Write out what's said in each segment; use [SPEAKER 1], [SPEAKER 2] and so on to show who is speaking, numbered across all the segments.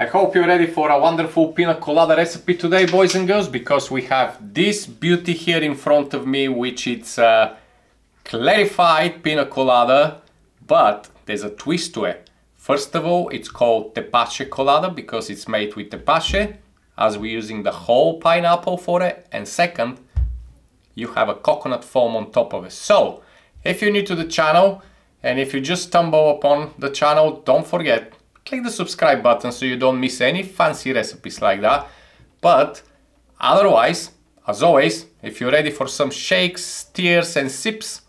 [SPEAKER 1] I hope you're ready for a wonderful pina colada recipe today, boys and girls, because we have this beauty here in front of me, which is a clarified pina colada, but there's a twist to it. First of all, it's called tepache colada because it's made with tepache, as we're using the whole pineapple for it. And second, you have a coconut foam on top of it. So, if you're new to the channel, and if you just stumble upon the channel, don't forget, click the subscribe button so you don't miss any fancy recipes like that. But otherwise, as always, if you're ready for some shakes, steers and sips,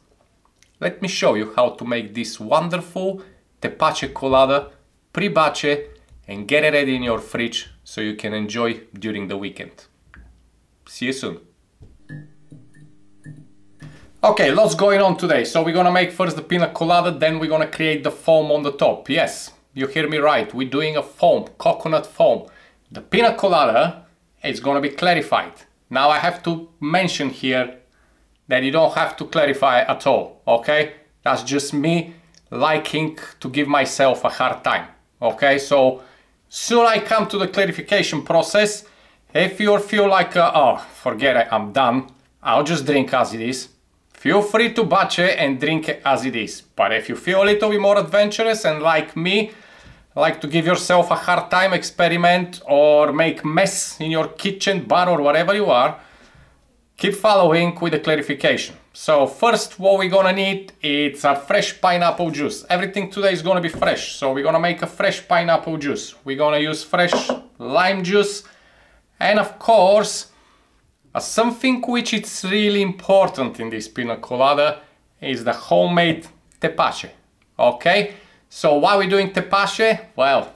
[SPEAKER 1] let me show you how to make this wonderful tepache colada pre-batch and get it ready in your fridge so you can enjoy during the weekend. See you soon. Okay, lots going on today. So we're gonna make first the pina colada, then we're gonna create the foam on the top. Yes, you hear me right. We're doing a foam, coconut foam. The pina colada is gonna be clarified. Now I have to mention here that you don't have to clarify at all, okay? That's just me liking to give myself a hard time, okay? So soon I come to the clarification process. If you feel like, uh, oh, forget it, I'm done, I'll just drink as it is Feel free to batch it and drink it as it is. But if you feel a little bit more adventurous and like me, like to give yourself a hard time experiment or make mess in your kitchen, bar or whatever you are, keep following with the clarification. So first what we're gonna need is a fresh pineapple juice. Everything today is gonna be fresh. So we're gonna make a fresh pineapple juice. We're gonna use fresh lime juice and of course uh, something which is really important in this pina colada is the homemade tepache. Okay, so why are we doing tepache? Well,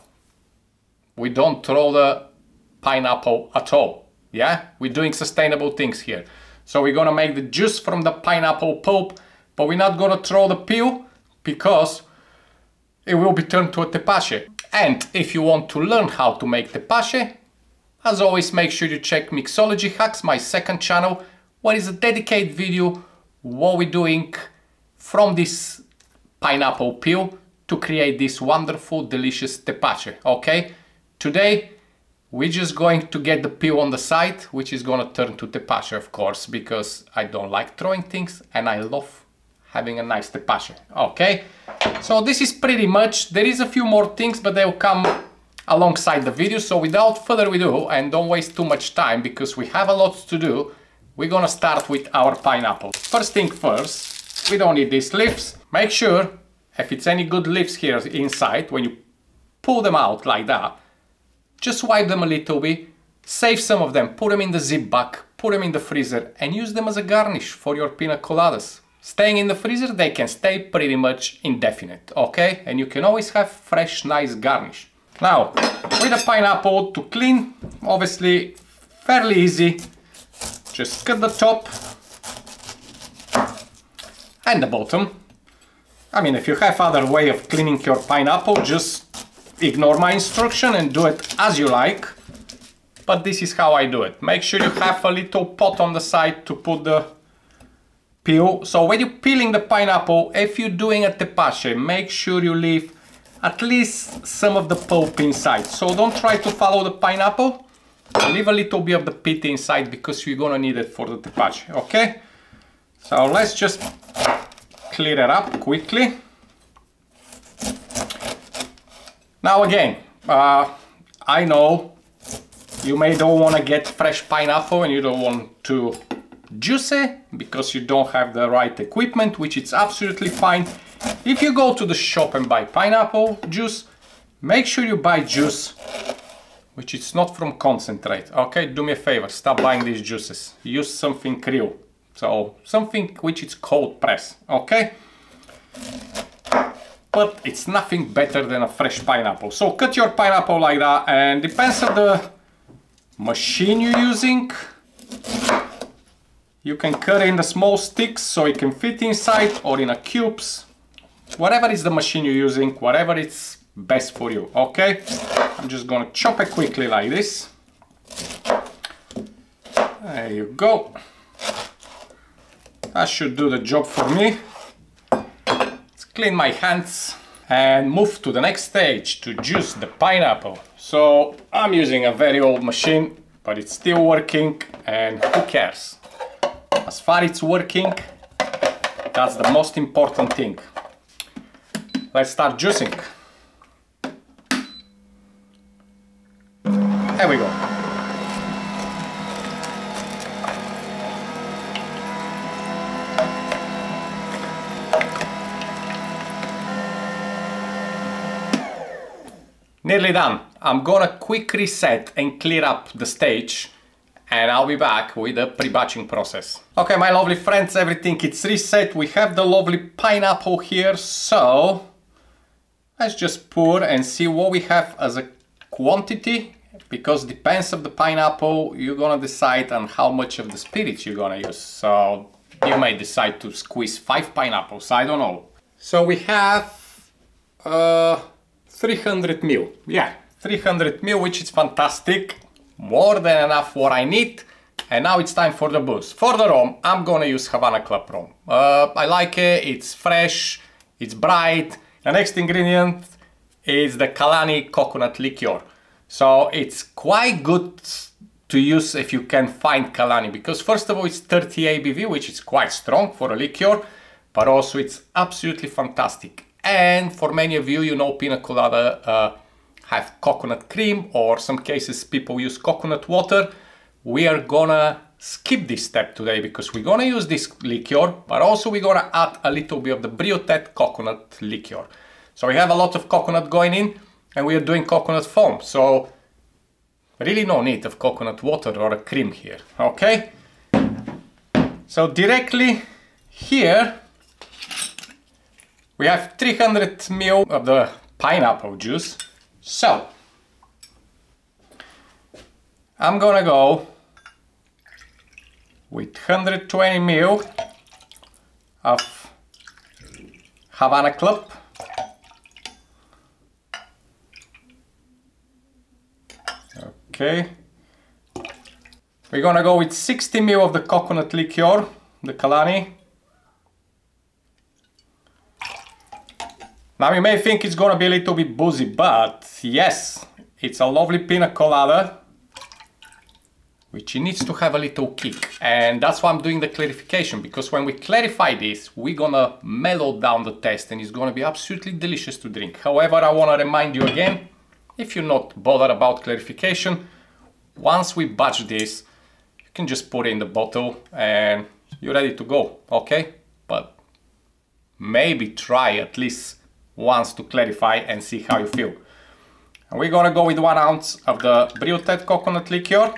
[SPEAKER 1] we don't throw the pineapple at all. Yeah, we're doing sustainable things here. So we're gonna make the juice from the pineapple pulp, but we're not gonna throw the peel because it will be turned to a tepache. And if you want to learn how to make tepache, as always, make sure you check Mixology Hacks, my second channel, where is a dedicated video what we're doing from this pineapple peel to create this wonderful, delicious tepache, okay? Today, we're just going to get the peel on the side, which is gonna turn to tepache, of course, because I don't like throwing things and I love having a nice tepache, okay? So this is pretty much, there is a few more things, but they'll come alongside the video. So without further ado, and don't waste too much time because we have a lot to do, we're gonna start with our pineapple. First thing first, we don't need these leaves. Make sure if it's any good leaves here inside, when you pull them out like that, just wipe them a little bit, save some of them, put them in the zip bag, put them in the freezer and use them as a garnish for your pina coladas. Staying in the freezer, they can stay pretty much indefinite, okay? And you can always have fresh, nice garnish. Now, with a pineapple to clean, obviously fairly easy. Just cut the top and the bottom. I mean, if you have other way of cleaning your pineapple, just ignore my instruction and do it as you like. But this is how I do it. Make sure you have a little pot on the side to put the peel. So when you're peeling the pineapple, if you're doing a tepache, make sure you leave at least some of the pulp inside. So don't try to follow the pineapple. Leave a little bit of the pit inside because you're gonna need it for the tepache, okay? So let's just clear it up quickly. Now again, uh, I know you may don't want to get fresh pineapple and you don't want to juice it because you don't have the right equipment, which is absolutely fine. If you go to the shop and buy pineapple juice, make sure you buy juice which is not from concentrate. Okay, do me a favor, stop buying these juices. Use something real. So something which is cold press, okay? But it's nothing better than a fresh pineapple. So cut your pineapple like that and depends on the machine you're using. You can cut in the small sticks so it can fit inside or in a cubes whatever is the machine you're using, whatever is best for you, okay? I'm just gonna chop it quickly like this. There you go. That should do the job for me. Let's clean my hands and move to the next stage to juice the pineapple. So I'm using a very old machine, but it's still working and who cares? As far it's working, that's the most important thing. Let's start juicing. There we go. Nearly done. I'm gonna quick reset and clear up the stage and I'll be back with the pre-batching process. Okay, my lovely friends, everything is reset. We have the lovely pineapple here, so let's just pour and see what we have as a quantity because depends of the pineapple, you're gonna decide on how much of the spirits you're gonna use. So you may decide to squeeze five pineapples, I don't know. So we have uh, 300 mil. Yeah, 300 mil, which is fantastic. More than enough what I need. And now it's time for the booze. For the rum, I'm gonna use Havana Club rum. Uh, I like it, it's fresh, it's bright. The next ingredient is the Kalani coconut liqueur. So it's quite good to use if you can find Kalani because first of all it's 30 ABV which is quite strong for a liqueur but also it's absolutely fantastic and for many of you, you know pina colada uh, have coconut cream or some cases people use coconut water. We are gonna skip this step today because we're gonna use this liqueur, but also we're gonna add a little bit of the Briottet coconut liqueur. So we have a lot of coconut going in and we are doing coconut foam. So really no need of coconut water or a cream here, okay? So directly here, we have 300 ml of the pineapple juice. So, I'm gonna go with 120 ml of Havana Club. Okay. We're gonna go with 60 ml of the coconut liqueur, the Kalani. Now you may think it's gonna be a little bit boozy, but yes, it's a lovely pina colada, which needs to have a little kick. And that's why I'm doing the clarification, because when we clarify this, we're gonna mellow down the taste and it's gonna be absolutely delicious to drink. However, I wanna remind you again, if you're not bothered about clarification, once we batch this, you can just put it in the bottle and you're ready to go, okay? But maybe try at least once to clarify and see how you feel. And we're gonna go with one ounce of the Briottet coconut liqueur.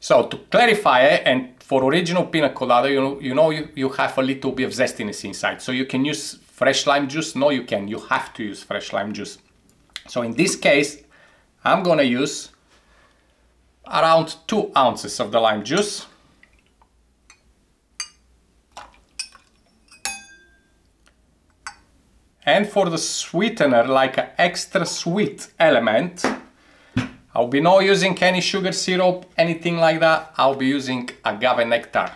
[SPEAKER 1] So to clarify it, and for original pina colada, you know, you, know you, you have a little bit of zestiness inside. So you can use fresh lime juice. No, you can. You have to use fresh lime juice. So in this case, I'm gonna use around two ounces of the lime juice. And for the sweetener, like an extra sweet element, I'll be not using any sugar syrup, anything like that. I'll be using agave nectar.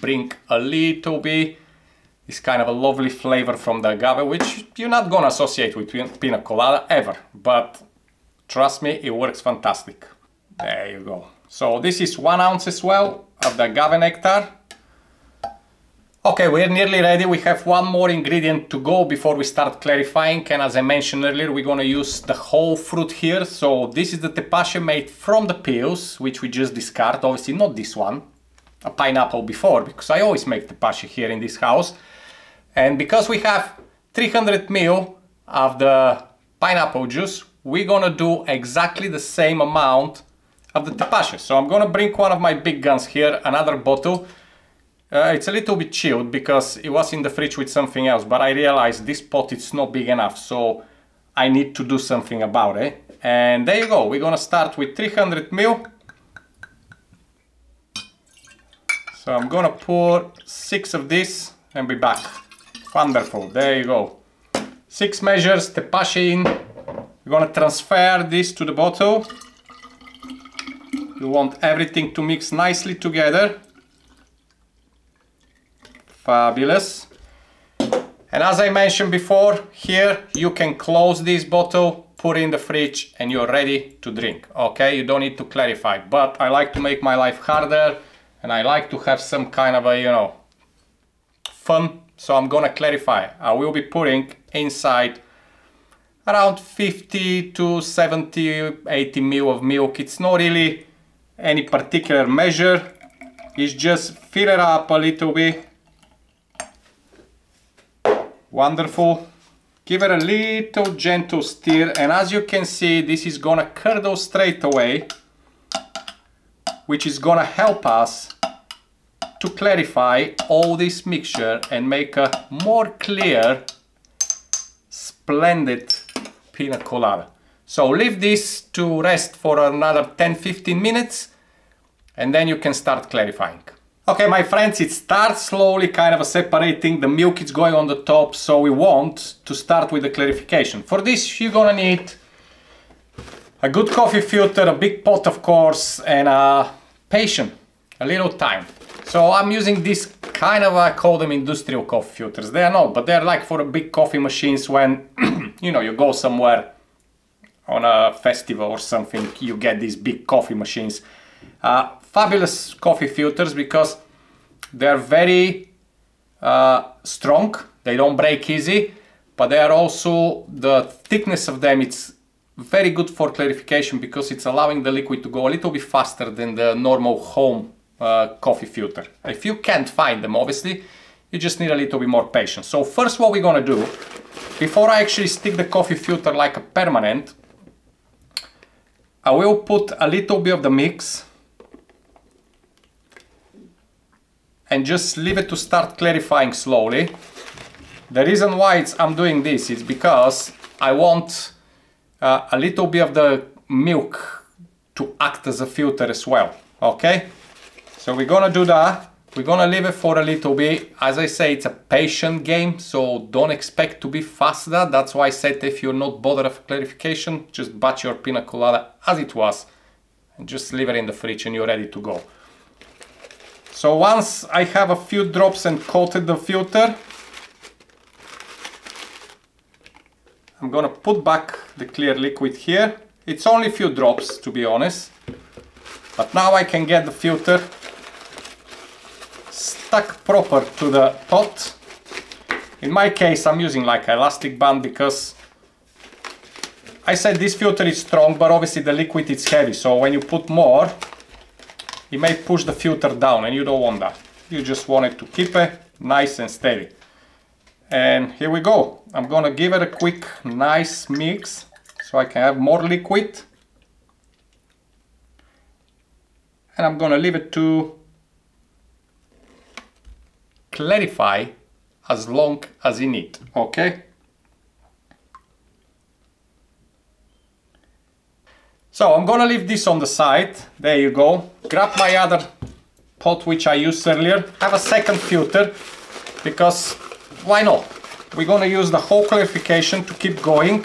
[SPEAKER 1] Bring a little bit, this kind of a lovely flavor from the agave, which you're not gonna associate with pina colada ever, but trust me, it works fantastic. There you go. So this is one ounce as well of the agave nectar. Okay, we're nearly ready. We have one more ingredient to go before we start clarifying. And as I mentioned earlier, we're gonna use the whole fruit here. So this is the tepache made from the peels, which we just discard. Obviously not this one, a pineapple before, because I always make tepache here in this house. And because we have 300 ml of the pineapple juice, we're gonna do exactly the same amount of the tepache. So I'm gonna bring one of my big guns here, another bottle, uh, it's a little bit chilled because it was in the fridge with something else, but I realized this pot is not big enough, so I need to do something about it. And there you go, we're gonna start with 300 ml. So I'm gonna pour six of this and be back. Wonderful, there you go. Six measures, tepache in. We're gonna transfer this to the bottle. You want everything to mix nicely together. Fabulous. And as I mentioned before, here you can close this bottle, put in the fridge and you're ready to drink, okay? You don't need to clarify, but I like to make my life harder and I like to have some kind of a, you know, fun. So I'm gonna clarify. I will be putting inside around 50 to 70, 80 ml of milk. It's not really any particular measure. It's just fill it up a little bit Wonderful. Give it a little gentle stir and as you can see this is gonna curdle straight away which is gonna help us to clarify all this mixture and make a more clear splendid pina colada. So leave this to rest for another 10-15 minutes and then you can start clarifying. Okay, my friends, it starts slowly kind of separating, the milk is going on the top, so we want to start with the clarification. For this, you're gonna need a good coffee filter, a big pot of course, and a patient, a little time. So I'm using this kind of, I call them industrial coffee filters. They are not, but they're like for big coffee machines when, you know, you go somewhere on a festival or something, you get these big coffee machines. Uh, fabulous coffee filters because they're very uh, strong, they don't break easy, but they are also, the thickness of them, it's very good for clarification because it's allowing the liquid to go a little bit faster than the normal home uh, coffee filter. If you can't find them, obviously, you just need a little bit more patience. So first what we're gonna do, before I actually stick the coffee filter like a permanent, I will put a little bit of the mix and just leave it to start clarifying slowly. The reason why I'm doing this is because I want uh, a little bit of the milk to act as a filter as well, okay? So we're gonna do that. We're gonna leave it for a little bit. As I say, it's a patient game, so don't expect to be faster. That's why I said if you're not bothered of clarification, just batch your pina colada as it was and just leave it in the fridge and you're ready to go. So once I have a few drops and coated the filter, I'm gonna put back the clear liquid here. It's only a few drops to be honest. But now I can get the filter stuck proper to the pot. In my case I'm using like an elastic band because I said this filter is strong but obviously the liquid is heavy so when you put more it may push the filter down and you don't want that. You just want it to keep it nice and steady. And here we go. I'm gonna give it a quick nice mix so I can have more liquid. And I'm gonna leave it to clarify as long as you need, okay? So I'm gonna leave this on the side. There you go. Grab my other pot which I used earlier. Have a second filter because why not? We're gonna use the whole clarification to keep going.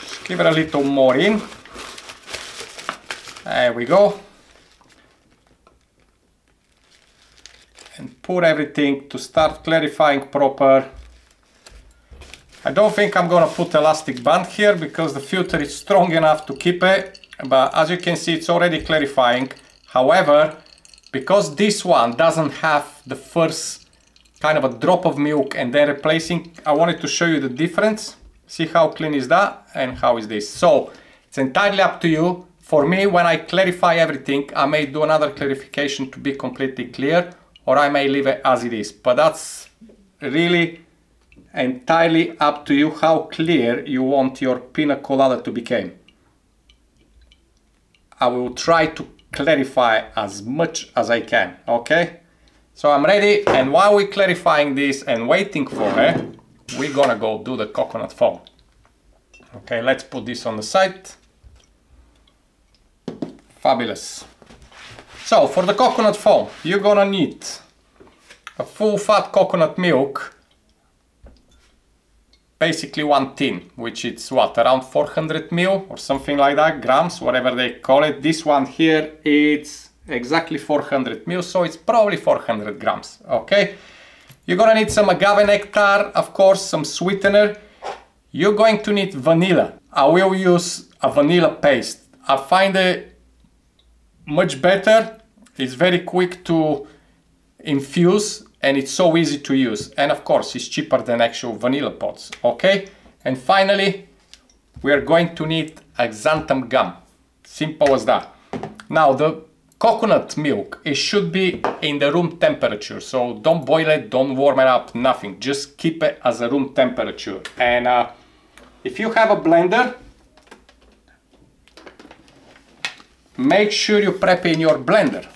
[SPEAKER 1] Just give it a little more in. There we go. And pour everything to start clarifying proper. I don't think I'm gonna put elastic band here because the filter is strong enough to keep it but as you can see it's already clarifying. However because this one doesn't have the first kind of a drop of milk and then replacing I wanted to show you the difference. See how clean is that and how is this. So it's entirely up to you. For me when I clarify everything I may do another clarification to be completely clear or I may leave it as it is. But that's really entirely up to you how clear you want your pina colada to become. I will try to clarify as much as I can, okay? So I'm ready and while we're clarifying this and waiting for it, we're gonna go do the coconut foam. Okay, let's put this on the side. Fabulous. So for the coconut foam, you're gonna need a full fat coconut milk basically one tin, which is what, around 400 mil or something like that, grams, whatever they call it. This one here, it's exactly 400 mil, so it's probably 400 grams, okay? You're gonna need some agave nectar, of course, some sweetener. You're going to need vanilla. I will use a vanilla paste. I find it much better. It's very quick to infuse and it's so easy to use. And of course, it's cheaper than actual vanilla pods, okay? And finally, we are going to need xanthan gum. Simple as that. Now, the coconut milk, it should be in the room temperature. So don't boil it, don't warm it up, nothing. Just keep it as a room temperature. And uh, if you have a blender, make sure you prep in your blender.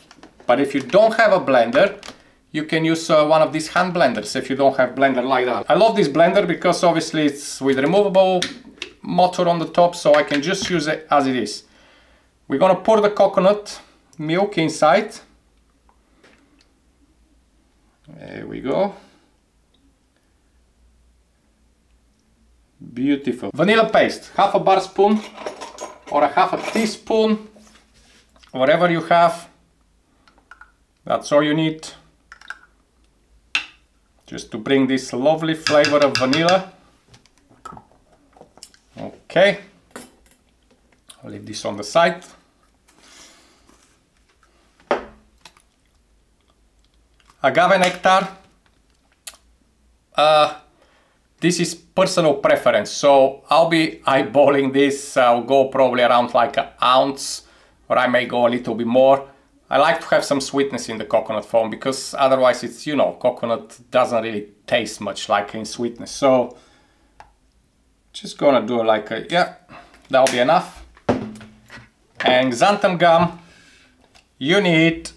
[SPEAKER 1] But if you don't have a blender, you can use uh, one of these hand blenders if you don't have blender like that. I love this blender because obviously it's with removable motor on the top so I can just use it as it is. We're gonna pour the coconut milk inside. There we go. Beautiful. Vanilla paste, half a bar spoon or a half a teaspoon, whatever you have. That's all you need just to bring this lovely flavor of vanilla. Okay, I'll leave this on the side. Agave nectar. Uh, this is personal preference, so I'll be eyeballing this. I'll go probably around like an ounce, or I may go a little bit more. I like to have some sweetness in the coconut foam because otherwise it's, you know, coconut doesn't really taste much like in sweetness. So just gonna do like a, yeah, that'll be enough. And xanthan gum, you need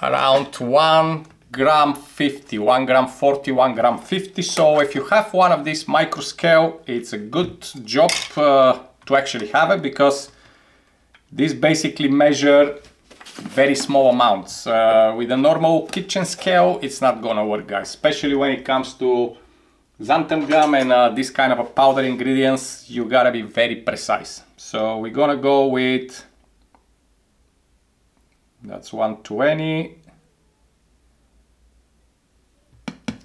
[SPEAKER 1] around one gram 50, one gram 40, one gram 50. So if you have one of these micro scale, it's a good job uh, to actually have it because this basically measure very small amounts. Uh, with a normal kitchen scale, it's not gonna work, guys, especially when it comes to xanthan gum and uh, this kind of a powder ingredients, you gotta be very precise. So we're gonna go with, that's 120,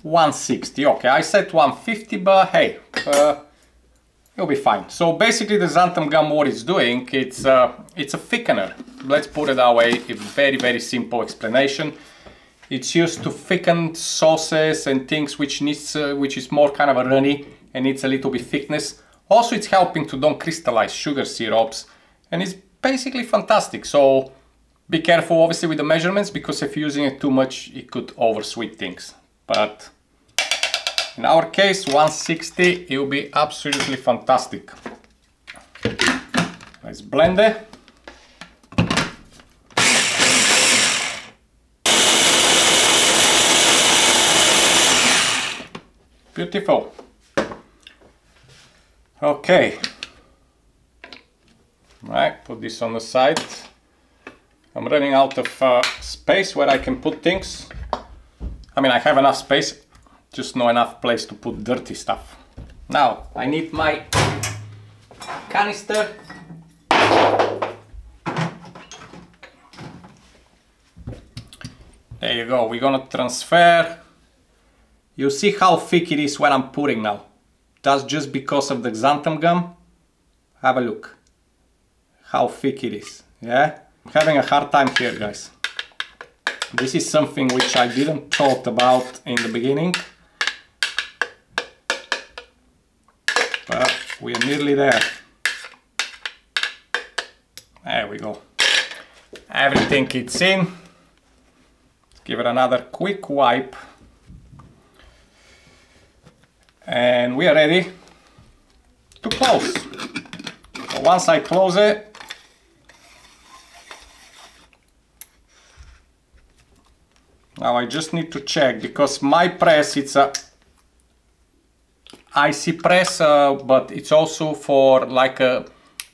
[SPEAKER 1] 160, okay, I said 150, but hey, uh, You'll be fine. So basically the xanthan gum what it's doing, it's, uh, it's a thickener. Let's put it that way, a very, very simple explanation. It's used to thicken sauces and things which needs, uh, which is more kind of a runny and needs a little bit thickness. Also it's helping to don't crystallize sugar syrups and it's basically fantastic. So be careful obviously with the measurements because if you're using it too much it could oversweet things. But in our case, 160, it will be absolutely fantastic. Let's blend it. Beautiful. Okay. Right, put this on the side. I'm running out of uh, space where I can put things. I mean, I have enough space just no enough place to put dirty stuff. Now I need my canister. There you go, we're gonna transfer. You see how thick it is when I'm pouring now. That's just because of the xanthan gum. Have a look. How thick it is, yeah? I'm having a hard time here, guys. This is something which I didn't talk about in the beginning. We are nearly there. There we go. Everything it's in. Let's give it another quick wipe. And we are ready to close. So once I close it, now I just need to check because my press it's a iSi press, uh, but it's also for like a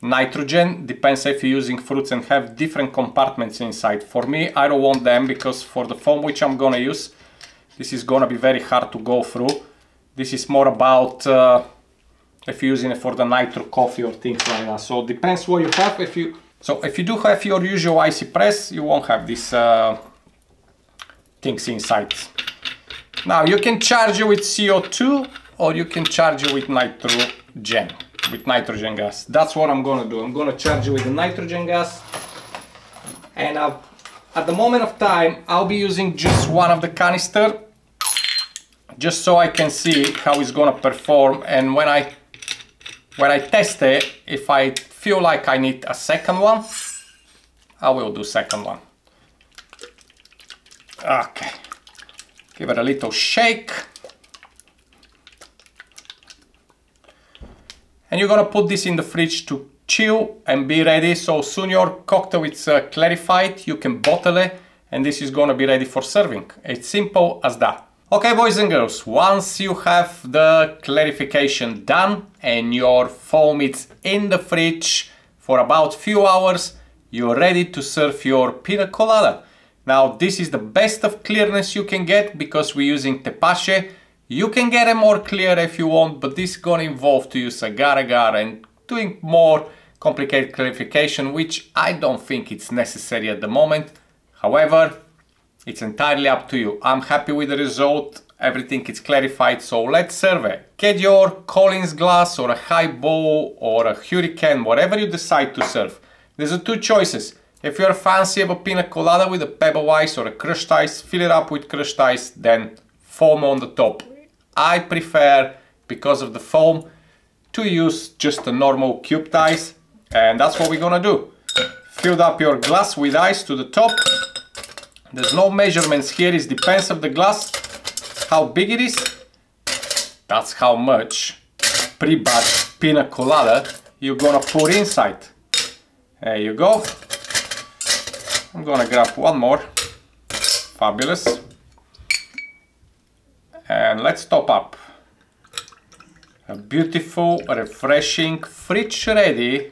[SPEAKER 1] nitrogen, depends if you're using fruits and have different compartments inside. For me, I don't want them because for the foam which I'm gonna use, this is gonna be very hard to go through. This is more about uh, if you're using it for the nitro coffee or things like that. So depends what you have. If you so if you do have your usual iSi press, you won't have these uh, things inside. Now you can charge it with CO2 or you can charge it with nitrogen, with nitrogen gas. That's what I'm gonna do. I'm gonna charge it with nitrogen gas. And I'll, at the moment of time, I'll be using just one of the canister just so I can see how it's gonna perform and when I when I test it if I feel like I need a second one I will do second one okay give it a little shake and you're gonna put this in the fridge to chill and be ready so soon your cocktail is uh, clarified you can bottle it and this is gonna be ready for serving it's simple as that Okay boys and girls, once you have the clarification done and your foam is in the fridge for about few hours, you're ready to serve your pina colada. Now this is the best of clearness you can get because we're using tepache. You can get it more clear if you want, but this is gonna involve to use agar agar and doing more complicated clarification, which I don't think it's necessary at the moment. However, it's entirely up to you. I'm happy with the result. Everything is clarified. So let's serve it. Get your Collins glass or a high highball or a hurricane, whatever you decide to serve. There's two choices. If you're fancy of a pina colada with a pebble ice or a crushed ice, fill it up with crushed ice, then foam on the top. I prefer, because of the foam, to use just a normal cubed ice. And that's what we're gonna do. Fill up your glass with ice to the top there's no measurements here, it depends of the glass, how big it is. That's how much pre-batch pina colada you're gonna put inside. There you go. I'm gonna grab one more. Fabulous. And let's top up. A beautiful, refreshing, fridge ready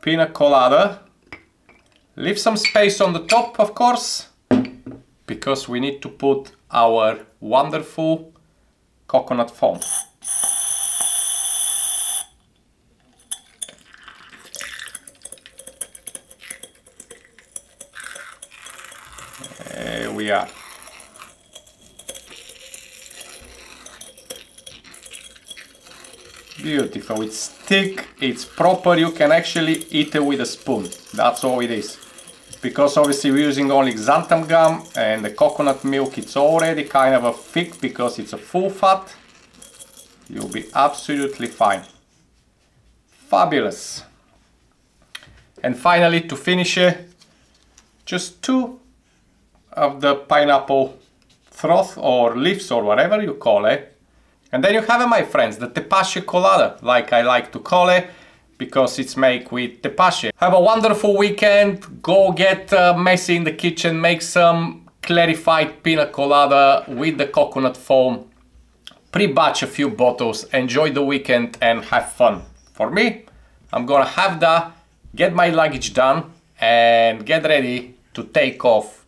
[SPEAKER 1] pina colada. Leave some space on the top, of course because we need to put our wonderful coconut foam. There we are. Beautiful, it's thick, it's proper, you can actually eat it with a spoon. That's all it is. Because obviously we're using only xanthan gum and the coconut milk it's already kind of a thick because it's a full fat. You'll be absolutely fine. Fabulous. And finally to finish it just two of the pineapple froth or leaves or whatever you call it and then you have my friends the tepache colada like I like to call it because it's made with tepache. Have a wonderful weekend, go get uh, messy in the kitchen, make some clarified pina colada with the coconut foam, pre-batch a few bottles, enjoy the weekend and have fun. For me, I'm gonna have that, get my luggage done and get ready to take off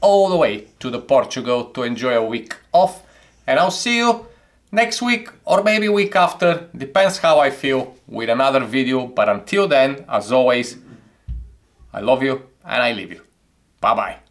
[SPEAKER 1] all the way to the Portugal to enjoy a week off. And I'll see you next week or maybe week after, depends how I feel with another video. But until then, as always, I love you and I leave you. Bye bye.